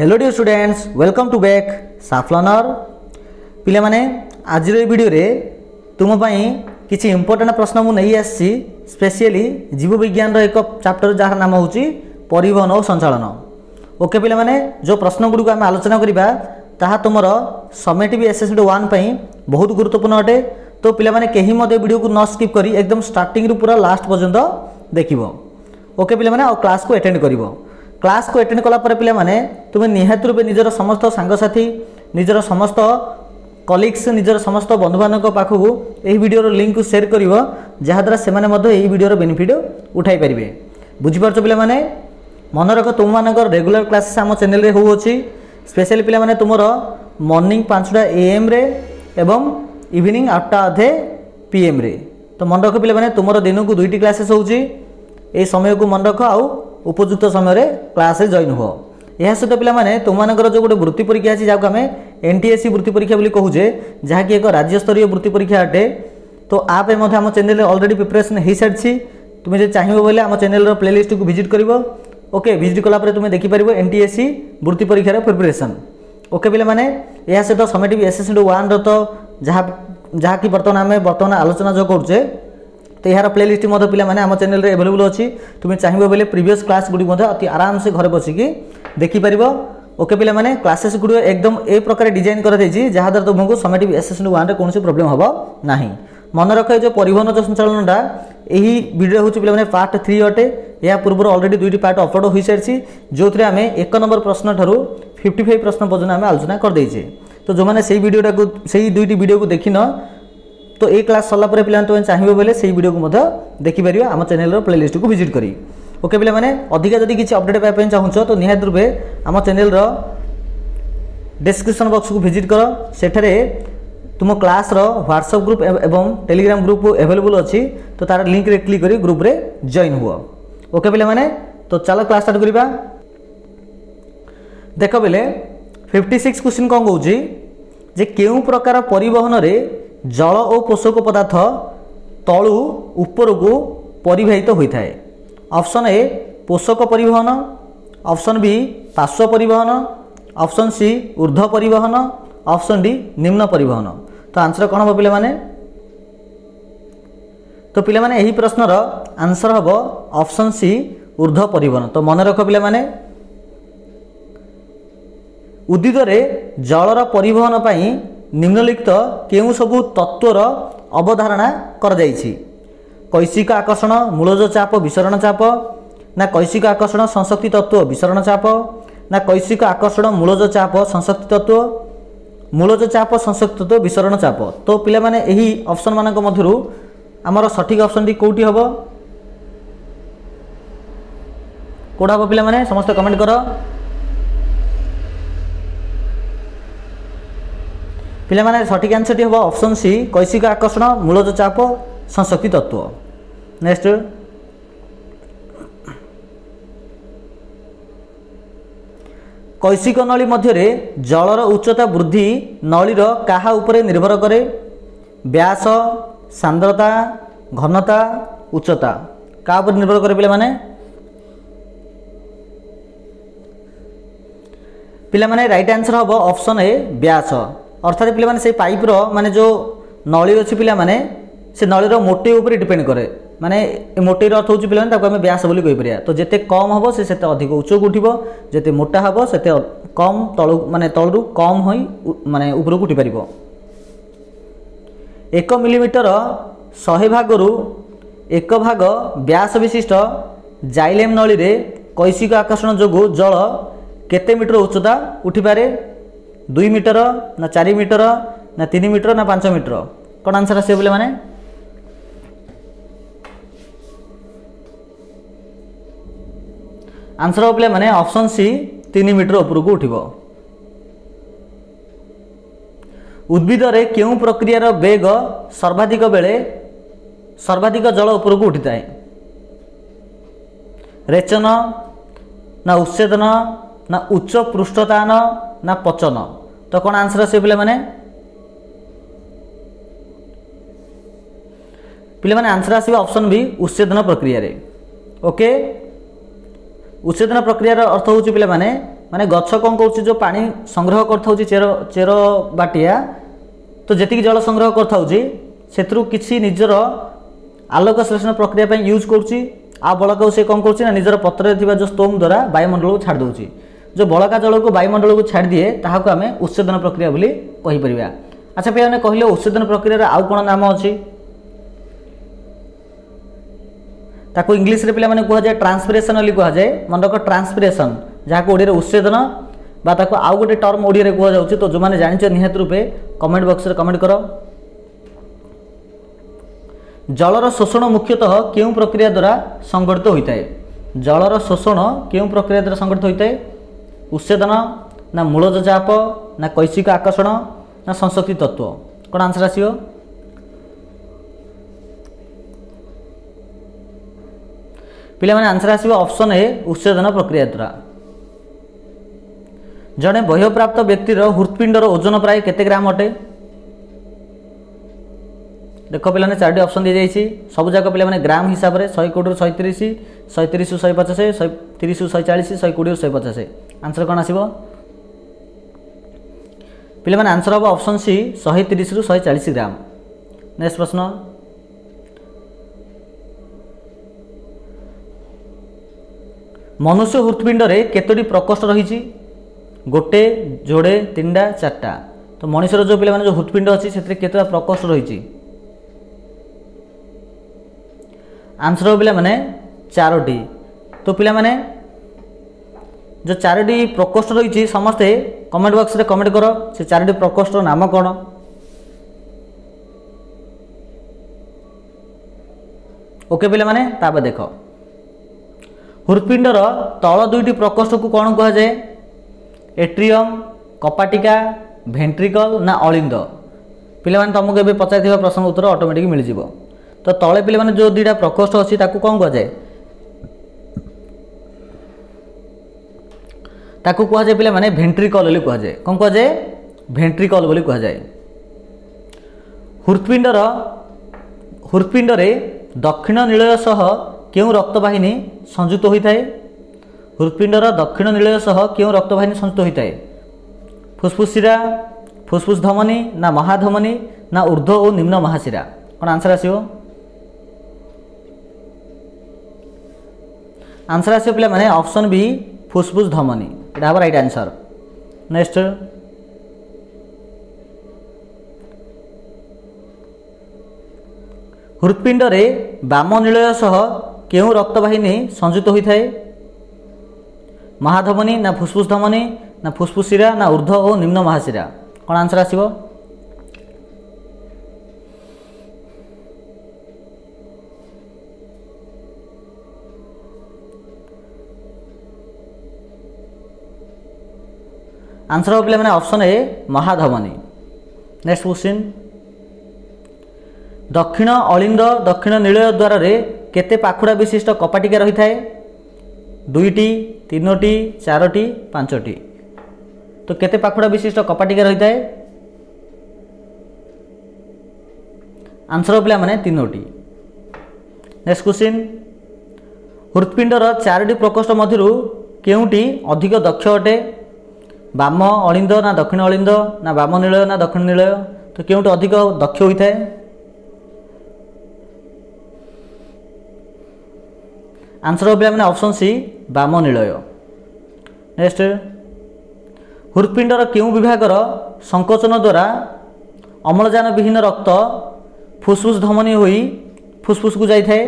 Hello dear students welcome to back ସାଫଲନର ପିଲାମାନେ ଆଜିର ଏହି ଭିଡ଼ିଓରେ ତୁମ ପାଇଁ କିଛି ଇମ୍ପୋର୍ଟାଣ୍ଟ ପ୍ରଶ୍ନ ମୁଁ ନେଇ ଆସିଛି ସ୍ପେସିଆଲି ଜୀବବିଜ୍ଞାନର ଏକ ଚାପ୍ଟର ଯାହାର ନାମ ହେଉଛି ପରିବହନ ଓ ସଞ୍ଚାଳନ ଓକେ ପିଲାମାନେ ଯେଉଁ ପ୍ରଶ୍ନଗୁଡ଼ିକୁ ଆମେ ଆଲୋଚନା କରିବା ତାହା ତୁମର ସମେଟିଭ୍ ଏସେସମେଣ୍ଟ ୱାନ୍ ପାଇଁ ବହୁତ ଗୁରୁତ୍ୱପୂର୍ଣ୍ଣ ଅଟେ ତ ପିଲାମାନେ କେହି ମଧ୍ୟ ଭିଡ଼ିଓକୁ ନ ସ୍କିପ୍ କରି ଏକଦମ ଷ୍ଟାର୍ଟିଂରୁ ପୁରା ଲାଷ୍ଟ ପର୍ଯ୍ୟନ୍ତ ଦେଖିବ ଓକେ ପିଲାମାନେ ଆଉ କ୍ଲାସ୍କୁ ଆଟେଣ୍ଡ କରିବ କ୍ଲାସ୍କୁ ଆଟେଣ୍ଡ କଲା ପରେ ପିଲାମାନେ ତୁମେ ନିହାତି ରୂପେ ନିଜର ସମସ୍ତ ସାଙ୍ଗସାଥି ନିଜର ସମସ୍ତ କଲିଗ୍ସ ନିଜର ସମସ୍ତ ବନ୍ଧୁବାନ୍ଧବଙ୍କ ପାଖକୁ ଏହି ଭିଡ଼ିଓର ଲିଙ୍କ୍କୁ ସେୟାର କରିବ ଯାହାଦ୍ୱାରା ସେମାନେ ମଧ୍ୟ ଏହି ଭିଡ଼ିଓର ବେନିଫିଟ୍ ଉଠାଇ ପାରିବେ। ବୁଝିପାରୁଛ ପିଲାମାନେ? ମନେ ରଖ ତୁମମାନଙ୍କର ରେଗୁଲାର କ୍ଲାସେସ୍ ଆମ ଚ୍ୟାନେଲରେ ହେଉଅଛି। ସ୍ପେଶାଲି ପିଲାମାନେ ତୁମର ମର୍ଣ୍ଣିଂ ପାଞ୍ଚଟା ଏଏମ୍ରେ ଏବଂ ଇଭିନିଂ ଆଠଟା ଅଧେ ପିଏମ୍ରେ ତ ମନେ ରଖ ପିଲାମାନେ ତୁମର ଦିନକୁ ଦୁଇଟି କ୍ଲାସେସ୍ ହେଉଛି। ଏହି ସମୟକୁ ମନେ ରଖ ଆଉ ଉପଯୁକ୍ତ ସମୟରେ କ୍ଲାସ୍ରେ ଜଏନ୍ ହୁଅ ଏହା ସହିତ ପିଲାମାନେ ତୁମମାନଙ୍କର ଯେଉଁ ଗୋଟେ ବୃତ୍ତି ପରୀକ୍ଷା ଅଛି ଯାହାକୁ ଆମେ ଏନ୍ ଟି ଏସ୍ ସି ବୃତ୍ତି ପରୀକ୍ଷା ବୋଲି କହୁଛେ ଯାହାକି ଏକ ରାଜ୍ୟସ୍ତରୀୟ ବୃତ୍ତି ପରୀକ୍ଷା ଅଟେ ତ ଆ ପାଇଁ ମଧ୍ୟ ଆମ ଚ୍ୟାନେଲରେ ଅଲରେଡ଼ି ପ୍ରିପାରେସନ୍ ହୋଇସାରିଛି ତୁମେ ଯଦି ଚାହିଁବ ବୋଇଲେ ଆମ ଚ୍ୟାନେଲର ପ୍ଲେଲିଷ୍ଟକୁ ଭିଜିଟ୍ କରିବ ଓକେ ଭିଜିଟ୍ କଲା ପରେ ତୁମେ ଦେଖିପାରିବ ଏନ୍ ଟି ଏସ୍ ସି ବୃତ୍ତି ପରୀକ୍ଷାର ପ୍ରିପାରେସନ୍ ଓକେ ପିଲାମାନେ ଏହା ସହିତ ସମେଟିଭ୍ ଏସେସେଣ୍ଟ ୱାନ୍ର ତ ଯାହା ଯାହାକି ବର୍ତ୍ତମାନ ଆମେ ବର୍ତ୍ତମାନ ଆଲୋଚନା ଯେଉଁ କରୁଛେ ତ ଏହାର ପ୍ଲେଲିଷ୍ଟ ମଧ୍ୟ ପିଲାମାନେ ଆମ ଚ୍ୟାନେଲରେ ଆଭେଲେବୁଲ୍ ଅଛି ତୁମେ ଚାହିଁବ ବୋଲେ ପ୍ରିଭିୟସ୍ କ୍ଲାସ୍ ଗୁଡ଼ିକ ମଧ୍ୟ ଅତି ଆରାମସେ ଘରେ ବସିକି ଦେଖିପାରିବ ଓକେ ପିଲାମାନେ କ୍ଲାସେସ୍ ଗୁଡ଼ିକ ଏକଦମ ଏ ପ୍ରକାର ଡିଜାଇନ୍ କରାଯାଇଛି ଯାହାଦ୍ୱାରା ତୁମକୁ ସମେଟିଭ୍ ଏସେସେଣ୍ଟ ୱାନ୍ରେ କୌଣସି ପ୍ରୋବ୍ଲେମ୍ ହେବ ନାହିଁ ମନେ ରଖ ଏ ଯେଉଁ ପରିବହନ ଯେଉଁ ସଞ୍ଚାଳନଟା ଏହି ଭିଡ଼ିଓ ହେଉଛି ପିଲାମାନେ ପାର୍ଟ ଥ୍ରୀ ଅଟେ ଏହା ପୂର୍ବରୁ ଅଲରେଡ଼ି ଦୁଇଟି ପାର୍ଟ ଅପଲୋଡ଼ ହୋଇସାରିଛି ଯେଉଁଥିରେ ଆମେ ଏକ ନମ୍ବର ପ୍ରଶ୍ନ ଠାରୁ ଫିଫ୍ଟି ଫାଇଭ୍ ପ୍ରଶ୍ନ ପର୍ଯ୍ୟନ୍ତ ଆମେ ଆଲୋଚନା କରିଦେଇଛେ ତ ଯେଉଁମାନେ ସେଇ ଭିଡ଼ିଓଟାକୁ ସେଇ ଦୁଇଟି ଭିଡ଼ିଓକୁ ଦେଖିନ তো এই ক্লাস সরলা পরে পিলা চাহিবে বেলে সেই ভিডিওকে মধ্যে দেখিপার আমার চ্যানেলর প্লে লিষ্টকে ভিজিট করি ওকে পিলামানে অধিকা যদি কিছু অপডেট পাইয়া চাহুছ তো নিহতি রূপে আমার চ্যানেলর ডেসক্রিপশন বক্সকে ভিজিট কর সেঠারে तुम क्लास ह्वाट्सअप ग्रुप एवं टेलीग्राम ग्रुप एभेलेबुल अच्छी तो तार लिंक रे क्लिक कर ग्रुप रे जॉइन हुआ ओके पे मैंने तो चलो क्लास स्टार्ट करवा देख बेले फिफ्टी सिक्स क्वेश्चन कौन कौन जे क्यों प्रकार परिवहन रे জল ও পোষক পদার্থ তলু উপরকু পরিবাহিত হয়ে অপশন এ পোষক পরিবহন অপশন বি পার্শ্ব পরিবহন অপশন সি ঊর্ধ্ব পরিবহন অপশন ডি নিম্ন পরিবহন তো আনসর কোণ হব পিলামানে তো পিলামানে এই প্রশ্নর আনসর হব অপশন সি ঊর্ধ্ব পরিবহন তো মনে রখ পিলামানে উদ্ভিদরে জলর পরিবহন পাই ନିମ୍ନଲିଖିତ କେଉଁ ସବୁ ତତ୍ତ୍ୱର ଅବଧାରଣା କରାଯାଇଛି। କୈଶିକ ଆକର୍ଷଣ ମୂଳଜ ଚାପ ବିସରଣ ଚାପ ନା କୈଶିକ ଆକର୍ଷଣ ସଂଶକ୍ତି ତତ୍ତ୍ୱ ବିସରଣ ଚାପ ନା କୈଶିକ ଆକର୍ଷଣ ମୂଳଜ ଚାପ ସଂଶକ୍ତି ତତ୍ତ୍ୱ ମୂଳଜ ଚାପ ସଂଶକ୍ତି ତତ୍ତ୍ୱ ବିସରଣ ଚାପ ତ ପିଲାମାନେ ଏହି ଅପସନ୍ ମାନଙ୍କ ମଧ୍ୟରୁ ଆମର ସଠିକ୍ ଅପସନ୍ଟି କେଉଁଠି ହେବ? କେଉଁଟା ହେବ ପିଲାମାନେ? ସମସ୍ତେ କମେଣ୍ଟ କର। ପିଲାମାନେ ସଠିକ୍ ଆନ୍ସରଟି ହେବ ଅପସନ୍ ସି କୈଶିକ ଆକର୍ଷଣ ମୂଳଜ ଚାପ ସଂଶକ୍ତି ତତ୍ତ୍ୱ ନେକ୍ସଟ କୈଶିକ ନଳୀ ମଧ୍ୟରେ ଜଳର ଉଚ୍ଚତା ବୃଦ୍ଧି ନଳୀର କାହା ଉପରେ ନିର୍ଭର କରେ? ବ୍ୟାସ ସାନ୍ଦ୍ରତା ଘନତା ଉଚ୍ଚତା। କାହା ଉପରେ ନିର୍ଭର କରେ ପିଲାମାନେ? ପିଲାମାନେ ରାଇଟ୍ ଆନ୍ସର ହେବ ଅପସନ୍ ଏ ବ୍ୟାସ। ଅର୍ଥାତ୍ ପିଲାମାନେ ସେଇ ପାଇପ୍ର ମାନେ ଯେଉଁ ନଳୀ ଅଛି ପିଲାମାନେ ସେ ନଳୀର ମୋଟି ଉପରେ ଡିପେଣ୍ଡ କରେ ମାନେ ଏ ମୋଟିର ଅର୍ଥ ହେଉଛି ପିଲାମାନେ ତାକୁ ଆମେ ବ୍ୟାସ ବୋଲି କହିପାରିବା ତ ଯେତେ କମ୍ ହେବ ସେ ସେତେ ଅଧିକ ଉଚ୍ଚକୁ ଉଠିବ ଯେତେ ମୋଟା ହେବ ସେତେ କମ୍ ତଳୁ ମାନେ ତଳରୁ କମ୍ ହୋଇ ମାନେ ଉପରକୁ ଉଠିପାରିବ ଏକ ମିଲିମିଟର ଶହେ ଭାଗରୁ ଏକ ଭାଗ ବ୍ୟାସ ବିଶିଷ୍ଟ ଜାଇଲେମ୍ ନଳୀରେ କୈଶିକ ଆକର୍ଷଣ ଯୋଗୁଁ ଜଳ କେତେ ମିଟର ଉଚ୍ଚତା ଉଠିପାରେ ଦୁଇ ମିଟର ନା ଚାରି ମିଟର ନା ତିନି ମିଟର ନା ପାଞ୍ଚ ମିଟର କ'ଣ ଆନ୍ସର ଆସିବ ପିଲାମାନେ ଆନ୍ସର ହେବ ପିଲାମାନେ ଅପସନ୍ ସି ତିନି ମିଟର ଉପରକୁ ଉଠିବ ଉଦ୍ଭିଦରେ କେଉଁ ପ୍ରକ୍ରିୟାର ବେଗ ସର୍ବାଧିକ ବେଳେ ସର୍ବାଧିକ ଜଳ ଉପରକୁ ଉଠିଥାଏ ରେଚନ ନା ଉଚ୍ଛେଦନ ନା ଉଚ୍ଚ ପୃଷ୍ଠତାନ ନା ପଚନ ଆନ୍ସର ଆସିବ ପିଲାମାନେ? ପିଲାମାନେ ଆନ୍ସର ଆସିବ ଅପସନ୍ ବି ଉଚ୍ଛେଦନ ପ୍ରକ୍ରିୟାରେ। ଓକେ ଉଚ୍ଛେଦନ ପ୍ରକ୍ରିୟାର ଅର୍ଥ ହେଉଛି ପିଲାମାନେ ମାନେ ଗଛ କ'ଣ କରୁଛି ଯେଉଁ ପାଣି ସଂଗ୍ରହ କରିଥାଉଛି ଚେର ଚେର ବାଟିଆ ତ ଯେତିକି ଜଳ ସଂଗ୍ରହ କରିଥାଉଛି ସେଥିରୁ କିଛି ନିଜର ଆଲୋକ ଶ୍ଳେଷଣ ପ୍ରକ୍ରିୟା ପାଇଁ ୟୁଜ୍ କରୁଛି। ଆଉ ବଳକାକୁ ସେ କ'ଣ କରୁଛି ନା ନିଜର ପତ୍ରରେ ଥିବା ଯେଉଁ ଷ୍ଟୋମ୍ ଦ୍ୱାରା ବାୟୁମଣ୍ଡଳକୁ ଛାଡ଼ି ଦେଉଛି। ଯେଉଁ ବଳକା ଜଳକୁ ବାୟୁମଣ୍ଡଳକୁ ଛାଡ଼ିଦିଏ ତାହାକୁ ଆମେ ଉଚ୍ଛେଦନ ପ୍ରକ୍ରିୟା ବୋଲି କହିପାରିବା ଆଚ୍ଛା ପିଲାମାନେ କହିଲେ ଉଚ୍ଛେଦନ ପ୍ରକ୍ରିୟାର ଆଉ କ'ଣ ନାମ ଅଛି ତାକୁ ଇଂଲିଶରେ ପିଲାମାନେ କୁହାଯାଏ ଟ୍ରାନ୍ସପିରେସନ୍ ବୋଲି କୁହାଯାଏ ମନେରକ ଟ୍ରାନ୍ସପିରେସନ୍ ଯାହାକୁ ଓଡ଼ିଆରେ ଉଚ୍ଛେଦନ ବା ତାକୁ ଆଉ ଗୋଟେ ଟର୍ମ ଓଡ଼ିଆରେ କୁହାଯାଉଛି। ତ ଯେଉଁମାନେ ଜାଣିଛ ନିହାତି ରୂପେ କମେଣ୍ଟ ବକ୍ସରେ କମେଣ୍ଟ କର। ଜଳର ଶୋଷଣ ମୁଖ୍ୟତଃ କେଉଁ ପ୍ରକ୍ରିୟା ଦ୍ୱାରା ସଂଗଠିତ ହୋଇଥାଏ? ଜଳର ଶୋଷଣ କେଉଁ ପ୍ରକ୍ରିୟା ଦ୍ୱାରା ସଂଗଠିତ ହୋଇଥାଏ? ଉଚ୍ଛେଦନ ନା ମୂଳଜ ଚାପ ନା କୈଶିକ ଆକର୍ଷଣ ନା ସଂଶକ୍ତି ତତ୍ତ୍ୱ କ'ଣ ଆନ୍ସର ଆସିବ? ପିଲାମାନେ ଆନ୍ସର ଆସିବ ଅପସନ୍ ଏ ଉଚ୍ଛେଦନ ପ୍ରକ୍ରିୟା ଦ୍ୱାରା ଜଣେ ବହ୍ୟପ୍ରାପ୍ତ ବ୍ୟକ୍ତିର ହୃତ୍ପିଣ୍ଡର ଓଜନ ପ୍ରାୟ କେତେ ଗ୍ରାମ ଅଟେ? ଦେଖ ପିଲାମାନେ ଚାରୋଟି ଅପସନ୍ ଦିଆଯାଇଛି। ସବୁଯାକ ପିଲାମାନେ ଗ୍ରାମ ହିସାବରେ ଶହେ କୋଡ଼ିରୁ ଶହେ ତିରିଶ ଶହେ ତିରିଶରୁ ଶହେ ପଚାଶ ଶହେ ତିରିଶରୁ ଶହେ ଚାଳିଶ ଶହେ କୋଡ଼ିଏରୁ ଶହେ ପଚାଶ ଆନ୍ସର କ'ଣ ଆସିବ ପିଲାମାନେ ଆନ୍ସର ହେବ ଅପସନ୍ ସି ଶହେ ତିରିଶରୁ ଶହେ ଚାଳିଶ ଗ୍ରାମ ନେକ୍ସଟ ପ୍ରଶ୍ନ ମନୁଷ୍ୟ ହୃତ୍ପିଣ୍ଡରେ କେତୋଟି ପ୍ରକୋଷ୍ଠ ରହିଛି? ଗୋଟେ ଯୋଡ଼େ ତିନିଟା ଚାରିଟା। ତ ମଣିଷର ଯେଉଁ ପିଲାମାନେ ଯେଉଁ ହୃତ୍ପିଣ୍ଡ ଅଛି ସେଥିରେ କେତେଟା ପ୍ରକୋଷ୍ଠ ରହିଛି? ଆନ୍ସର ହେବ ପିଲାମାନେ ଚାରୋଟି। ତ ପିଲାମାନେ ଯେଉଁ ଚାରୋଟି ପ୍ରକୋଷ୍ଠ ରହିଛି ସମସ୍ତେ କମେଣ୍ଟ ବକ୍ସରେ କମେଣ୍ଟ କର ସେ ଚାରୋଟି ପ୍ରକୋଷ୍ଠର ନାମ କ'ଣ? ଓକେ ପିଲାମାନେ ତାପରେ ଦେଖ। ହୃତ୍ପିଣ୍ଡର ତଳ ଦୁଇଟି ପ୍ରକୋଷ୍ଠକୁ କ'ଣ କୁହାଯାଏ? ଏଟ୍ରିୟମ୍ କପାଟିକା ଭେଣ୍ଟ୍ରିକଲ୍ ନା ଅଳିନ୍ଦ? ପିଲାମାନେ ତୁମକୁ ଏବେ ପଚାରିଥିବା ପ୍ରଶ୍ନ ଉତ୍ତର ଅଟୋମେଟିକ୍ ମିଳିଯିବ। ତ ତଳେ ପିଲାମାନେ ଯେଉଁ ଦୁଇଟା ପ୍ରକୋଷ୍ଠ ଅଛି ତାକୁ କ'ଣ କୁହାଯାଏ? ତାକୁ କୁହାଯାଏ ପିଲାମାନେ ଭେଣ୍ଟ୍ରିକଲ୍ ବୋଲି କୁହାଯାଏ। କ'ଣ କୁହାଯାଏ? ଭେଣ୍ଟ୍ରିକଲ୍ ବୋଲି କୁହାଯାଏ। ହୃତ୍ପିଣ୍ଡର ହୃତ୍ପିଣ୍ଡରେ ଦକ୍ଷିଣ ନୀଳୟ ସହ କେଉଁ ରକ୍ତବାହିନୀ ସଂଯୁକ୍ତ ହୋଇଥାଏ? ହୃତ୍ପିଣ୍ଡର ଦକ୍ଷିଣ ନୀଳୟ ସହ କେଉଁ ରକ୍ତବାହିନୀ ସଂଯୁକ୍ତ ହୋଇଥାଏ? ଫୁସ୍ଫୁସ୍ ଶିରା ଫୁସ୍ଫୁସ୍ ଧମନୀ ନା ମହାଧମନୀ ନା ଉର୍ଦ୍ଧ୍ୱ ଓ ନିମ୍ନ ମହାଶିରା? କ'ଣ ଆନ୍ସର ଆସିବ? ଆନ୍ସର ଆସିବ ପିଲାମାନେ ଅପସନ୍ ବି ଫୁସ୍ଫୁସ୍ ଧମନୀ ହୃତ୍ପିଣ୍ଡରେ ବାମ ନୀଳୟ ସହ କେଉଁ ରକ୍ତବାହିନୀ ସଂଯୁକ୍ତ ହୋଇଥାଏ ମହାଧମନୀ ନା ଫୁସ୍ଫୁସ୍ ଧମନୀ ନା ଫୁସ୍ଫୁସ୍ ଶିରା ନା ଉର୍ଦ୍ଧ୍ୱ ଓ ନିମ୍ନ ମହାଶିରା କ'ଣ ଆନ୍ସର ଆସିବ ଆନ୍ସର ହେବ ପିଲାମାନେ ଅପସନ୍ ଏ ମହାଧମନୀ ନେକ୍ସଟ କ୍ୱେଶ୍ଚିନ୍ ଦକ୍ଷିଣ ଅଳିନ୍ଦ ଦକ୍ଷିଣ ନୀଳୟ ଦ୍ୱାରରେ କେତେ ପାଖୁଡ଼ା ବିଶିଷ୍ଟ କପାଟିକା ରହିଥାଏ ଦୁଇଟି ତିନୋଟି ଚାରୋଟି ପାଞ୍ଚଟି ତ କେତେ ପାଖୁଡ଼ା ବିଶିଷ୍ଟ କପାଟିକା ରହିଥାଏ ଆନ୍ସର ପିଲାମାନେ ତିନୋଟି ନେକ୍ସଟ କ୍ୱେଶ୍ଚିନ୍ ହୃତ୍ପିଣ୍ଡର ଚାରୋଟି ପ୍ରକୋଷ୍ଠ ମଧ୍ୟରୁ କେଉଁଟି ଅଧିକ ଦକ୍ଷ ଅଟେ ବାମ ଅଳିନ୍ଦ ନା ଦକ୍ଷିଣ ଅଳିନ୍ଦ ନା ବାମ ନୀଳୟ ନା ଦକ୍ଷିଣ ନୀଳୟ? ତ କେଉଁଟି ଅଧିକ ଦକ୍ଷ ହୋଇଥାଏ? ଆନ୍ସର ହେବ ପିଲାମାନେ ଅପସନ୍ ସି ବାମ ନୀଳୟ। ନେକ୍ସଟ ହୃତ୍ପିଣ୍ଡର କେଉଁ ବିଭାଗର ସଂକୋଚନ ଦ୍ୱାରା ଅମ୍ଳଜାନ ବିହୀନ ରକ୍ତ ଫୁସ୍ଫୁସ୍ ଧମନୀ ହୋଇ ଫୁସ୍ଫୁସ୍କୁ ଯାଇଥାଏ?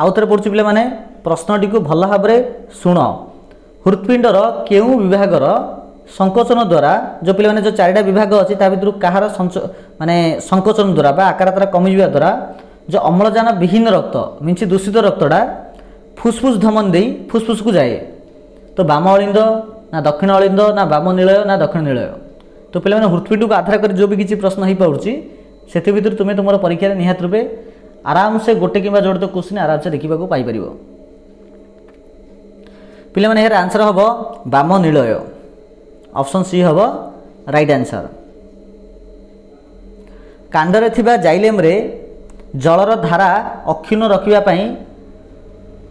ଆଉ ଥରେ ପଡ଼ୁଛି ପିଲାମାନେ ପ୍ରଶ୍ନଟିକୁ ଭଲ ଭାବରେ ଶୁଣ। ହୃତ୍ପିଣ୍ଡର କେଉଁ ବିଭାଗର ସଂକୋଚନ ଦ୍ୱାରା ଯେଉଁ ପିଲାମାନେ ଯେଉଁ ଚାରିଟା ବିଭାଗ ଅଛି ତା ଭିତରୁ କାହାର ସଞ୍ଚ ମାନେ ସଂକୋଚନ ଦ୍ୱାରା ବା ଆକାର ତାର କମିଯିବା ଦ୍ୱାରା ଯେଉଁ ଅମ୍ଳଜାନ ବିହୀନ ରକ୍ତ ମିନ୍ସ ଦୂଷିତ ରକ୍ତଟା ଫୁସ୍ଫୁସ୍ ଧମନ ଦେଇ ଫୁସ୍ଫୁସ୍କୁ ଯାଏ। ତ ବାମ ଅଳିନ୍ଦ ନା ଦକ୍ଷିଣ ଅଳିନ୍ଦ ନା ବାମ ନୀଳୟ ନା ଦକ୍ଷିଣ ନୀଳୟ। ତ ପିଲାମାନେ ହୃତ୍ପିଣ୍ଡକୁ ଆଧାର କରି ଯେଉଁ ବି କିଛି ପ୍ରଶ୍ନ ହୋଇପାରୁଛି ସେଥିଭିତରୁ ତୁମେ ତୁମର ପରୀକ୍ଷାରେ ନିହାତି ରୂପେ ଆରାମସେ ଗୋଟେ କିମ୍ବା ଯୋଡ଼ିତ କ୍ୱେଶ୍ଚିନ୍ ଆରାମସେ ଦେଖିବାକୁ ପାଇପାରିବ। ପିଲାମାନେ ଏହାର ଆନ୍ସର ହେବ ବାମ ନୀଳୟ। ଅପସନ୍ ସି ହେବ ରାଇଟ୍ ଆନ୍ସର କାଣ୍ଡରେ ଥିବା ଜାଇଲେମ୍ରେ ଜଳର ଧାରା ଅକ୍ଷୁଣ୍ଣ ରଖିବା ପାଇଁ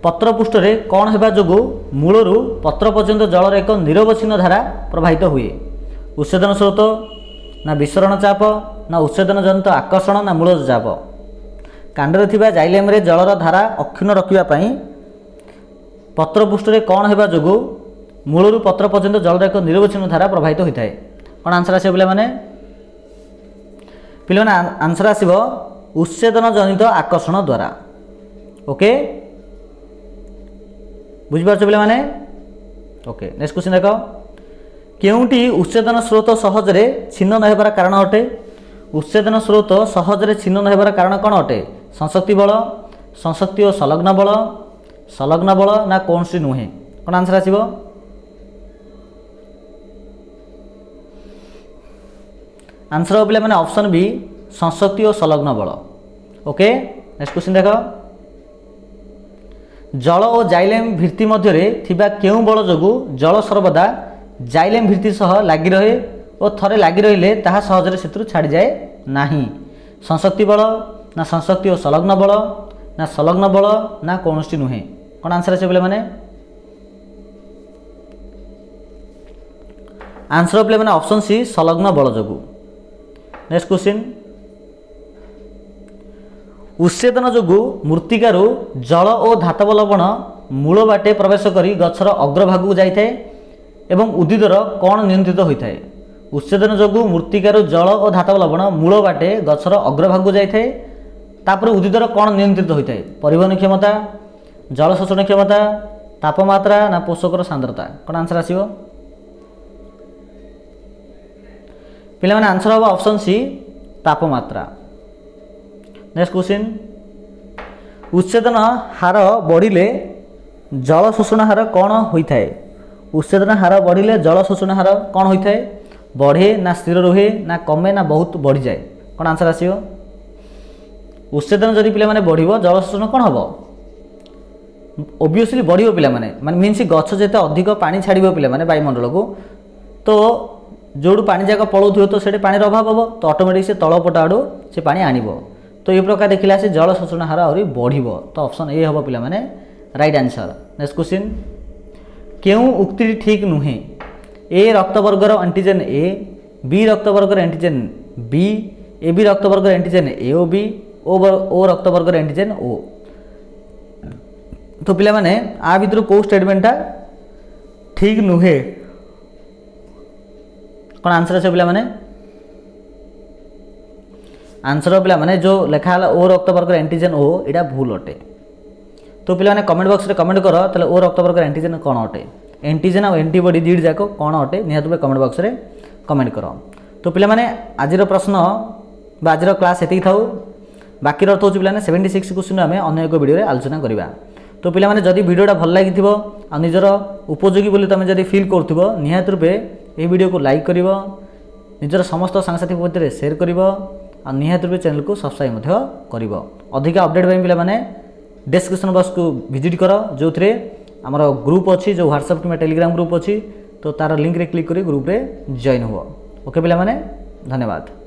ପତ୍ରପୃଷ୍ଠରେ କ'ଣ ହେବା ଯୋଗୁଁ ମୂଳରୁ ପତ୍ର ପର୍ଯ୍ୟନ୍ତ ଜଳର ଏକ ନିରବଚ୍ଛିନ୍ନ ଧାରା ପ୍ରବାହିତ ହୁଏ? ଉଚ୍ଛେଦନ ସ୍ରୋତ ନା ବିସରଣ ଚାପ ନା ଉଚ୍ଛେଦନ ଜନିତ ଆକର୍ଷଣ ନା ମୂଳ ଚାପ? କାଣ୍ଡରେ ଥିବା ଜାଇଲେମରେ ଜଳର ଧାରା ଅକ୍ଷୁଣ୍ଣ ରଖିବା ପାଇଁ ପତ୍ରପୃଷ୍ଠରେ କ'ଣ ହେବା ଯୋଗୁଁ ମୂଳରୁ ପତ୍ର ପର୍ଯ୍ୟନ୍ତ ଜଳର ଏକ ନିରବଚ୍ଛିନ୍ନ ଧାରା ପ୍ରବାହିତ ହୋଇଥାଏ। କ'ଣ ଆନ୍ସର ଆସିବ ପିଲାମାନେ? ପିଲାମାନେ ଆନ୍ସର ଆସିବ ଉଚ୍ଛେଦନ ଜନିତ ଆକର୍ଷଣ ଦ୍ୱାରା ଓକେ ବୁଝିପାରୁଛ ପିଲାମାନେ? ଓକେ ନେକ୍ସଟ କ୍ୱେଶ୍ଚିନ୍ ଦେଖ। କେଉଁଟି ଉଚ୍ଛେଦନ ସ୍ରୋତ ସହଜରେ ଛିନ୍ନ ନ ହେବାର କାରଣ ଅଟେ? ଉଚ୍ଛେଦନ ସ୍ରୋତ ସହଜରେ ଛିନ୍ନ ନ ହେବାର କାରଣ କ'ଣ ଅଟେ? ସଂଶକ୍ତି ବଳ ସଂଶକ୍ତି ଓ ସଂଲଗ୍ନ ବଳ ସଂଲଗ୍ନ ବଳ ନା କୌଣସି ନୁହେଁ। କ'ଣ ଆନ୍ସର ଆସିବ? আনসার হবে পিলামানে অপশন বি সংসক্তি ও সংলগ্ন বল ওকে নেক্সট কোশ্চিন দেখ জল ও জাইলেম ভিত্তি মধ্যে থিবা কেউ বল যোগু জল সর্বদা জাইলেম ভিত্তি সহ লাগি রহে ও থরে লাগি রহিলে তাহা সহজরে সেতু ছাড়ি যায় না সংসক্তি বল না সংসক্তি ও সংলগ্ন বল না সংলগ্ন বল না কৌশি নুহে কোন আনসার আছে বলে মানে আনসার হবে মানে অপশন সি সংলগ্ন বল যোগু ନେକ୍ସଟ କ୍ୱେଶ୍ଚିନ୍ ଉଚ୍ଛେଦନ ଯୋଗୁଁ ମୃତ୍ତିକାରୁ ଜଳ ଓ ଧାତବ ଲବଣ ମୂଳ ବାଟେ ପ୍ରବେଶ କରି ଗଛର ଅଗ୍ରଭାଗକୁ ଯାଇଥାଏ ଏବଂ ଉଦ୍ଭିଦର କ'ଣ ନିୟନ୍ତ୍ରିତ ହୋଇଥାଏ। ଉଚ୍ଛେଦନ ଯୋଗୁଁ ମୃତ୍ତିକାରୁ ଜଳ ଓ ଧାତବ ଲବଣ ମୂଳ ବାଟେ ଗଛର ଅଗ୍ରଭାଗକୁ ଯାଇଥାଏ। ତାପରେ ଉଦ୍ଭିଦର କ'ଣ ନିୟନ୍ତ୍ରିତ ହୋଇଥାଏ? ପରିବହନ କ୍ଷମତା ଜଳ ଶୋଷଣ କ୍ଷମତା ତାପମାତ୍ରା ନା ପୋଷକର ସାନ୍ଦ୍ରତା? କ'ଣ ଆନ୍ସର ଆସିବ? ପିଲାମାନେ ଆନ୍ସର ହେବ ଅପସନ୍ ସି ତାପମାତ୍ରା ନେକ୍ସଟ କ୍ୱେଶ୍ଚିନ୍ ଉଚ୍ଛେଦନ ହାର ବଢ଼ିଲେ ଜଳ ଶୋଷଣ ହାର କ'ଣ ହୋଇଥାଏ ଉଚ୍ଛେଦନ ହାର ବଢ଼ିଲେ ଜଳ ଶୋଷଣ ହାର କ'ଣ ହୋଇଥାଏ ବଢ଼େ ନା ସ୍ଥିର ରୁହେ ନା କମେ ନା ବହୁତ ବଢ଼ିଯାଏ କ'ଣ ଆନ୍ସର ଆସିବ ଉଚ୍ଛେଦନ ଯଦି ପିଲାମାନେ ବଢ଼ିବ ଜଳ ଶୋଷଣ କ'ଣ ହେବ ଓବିୟସଲି ବଢ଼ିବ ପିଲାମାନେ ମାନେ ମିନ୍ସ ଗଛ ଯେତେ ଅଧିକ ପାଣି ଛାଡ଼ିବ ପିଲାମାନେ ବାୟୁମଣ୍ଡଳକୁ ତ ଯେଉଁଠୁ ପାଣି ଯାକ ପଳାଉଥିବ ତ ସେଠି ପାଣିର ଅଭାବ ହେବ ତ ଅଟୋମେଟିକ୍ ସେ ତଳପଟ ଆଡ଼ୁ ସେ ପାଣି ଆଣିବ ତ ଏ ପ୍ରକାର ଦେଖିଲେ ଆସି ଜଳ ଶୋଷଣ ହାର ଆହୁରି ବଢ଼ିବ ତ ଅପସନ୍ ଏ ହେବ ପିଲାମାନେ ରାଇଟ୍ ଆନ୍ସର୍ ନେକ୍ସଟ କ୍ୱେଶ୍ଚିନ୍ କେଉଁ ଉକ୍ତିଟି ଠିକ୍ ନୁହେଁ ଏ ରକ୍ତବର୍ଗର ଆଣ୍ଟିଜେନ୍ ଏ ବି ରକ୍ତବର୍ଗର ଆଣ୍ଟିଜେନ୍ ବି ଏ ବି ରକ୍ତବର୍ଗର ଆଣ୍ଟିଜେନ୍ ଏ ଓ ବି ଓ ଓ ରକ୍ତବର୍ଗର ଆଣ୍ଟିଜେନ୍ ଓ ତ ପିଲାମାନେ ଆ ଭିତରୁ କେଉଁ ଷ୍ଟେଟମେଣ୍ଟଟା ଠିକ୍ ନୁହେଁ କ'ଣ ଆନ୍ସର ଆସିବ ପିଲାମାନେ ଆନ୍ସର ପିଲାମାନେ ଯେଉଁ ଲେଖା ହେଲା ଓ ରକ୍ତବର୍ଗର ଆଣ୍ଟିଜେନ୍ ଓ ଏଇଟା ଭୁଲ ଅଟେ ତ ପିଲାମାନେ କମେଣ୍ଟ ବକ୍ସରେ କମେଣ୍ଟ କର ତାହେଲେ ଓ ରକ୍ତବର୍ଗର ଆଣ୍ଟିଜେନ୍ କ'ଣ ଅଟେ ଆଣ୍ଟିଜେନ୍ ଆଉ ଆଣ୍ଟିବଡି ଦୁଇଟି ଯାକ କ'ଣ ଅଟେ ନିହାତି ଭାବେ କମେଣ୍ଟ ବକ୍ସରେ କମେଣ୍ଟ କର ତ ପିଲାମାନେ ଆଜିର ପ୍ରଶ୍ନ ବା ଆଜିର କ୍ଲାସ୍ ଏତିକି ଥାଉ ବାକି ଅର୍ଥ ହେଉଛି ପିଲାମାନେ ସେଭେଣ୍ଟି ସିକ୍ସ କ୍ୱେଶ୍ଚିନ୍ ଆମେ ଅନ୍ୟ ଏକ ଭିଡ଼ିଓରେ ଆଲୋଚନା କରିବା ତ ପିଲାମାନେ ଯଦି ଭିଡ଼ିଓଟା ଭଲ ଲାଗିଥିବ ଆଉ ନିଜର ଉପଯୋଗୀ ବୋଲି ତୁମେ ଯଦି ଫିଲ୍ କରୁଥିବ ନିହାତି ରୂପେ ଏହି ଭିଡ଼ିଓକୁ ଲାଇକ୍ କରିବ ନିଜର ସମସ୍ତ ସାଙ୍ଗସାଥିଙ୍କ ମଧ୍ୟରେ ସେୟାର କରିବ ଆଉ ନିହାତି ରୂପେ ଚ୍ୟାନେଲକୁ ସବସ୍କ୍ରାଇବ୍ ମଧ୍ୟ କରିବ। ଅଧିକା ଅପଡ଼େଟ୍ ପାଇଁ ପିଲାମାନେ ଡେସ୍କ୍ରିପସନ୍ ବକ୍ସକୁ ଭିଜିଟ୍ କର ଯେଉଁଥିରେ ଆମର ଗ୍ରୁପ୍ ଅଛି ଯେଉଁ ହ୍ୱାଟ୍ସଆପ୍ କିମ୍ବା ଟେଲିଗ୍ରାମ ଗ୍ରୁପ୍ ଅଛି ତ ତା'ର ଲିଙ୍କରେ କ୍ଲିକ୍ କରି ଗ୍ରୁପ୍ରେ ଜଏନ୍ ହୁଅ। ଓକେ ପିଲାମାନେ ଧନ୍ୟବାଦ।